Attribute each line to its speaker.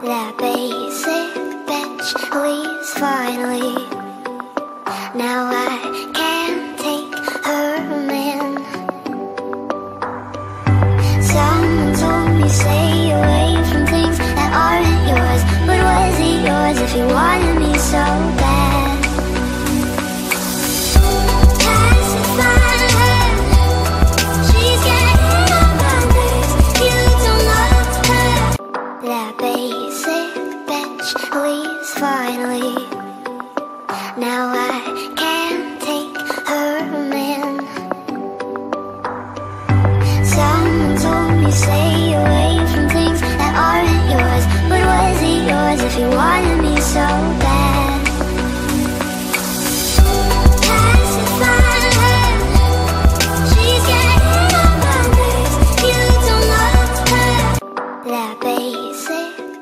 Speaker 1: That basic bitch leaves finally. Now I can't take her man. Someone told me stay away from things that aren't yours. But was it yours if you wanted me so bad? She's getting on my nerves. You don't love her. That leaves finally. Now I can take her man. Someone told me stay away from things that aren't yours. But was it yours if you wanted me so bad? That basic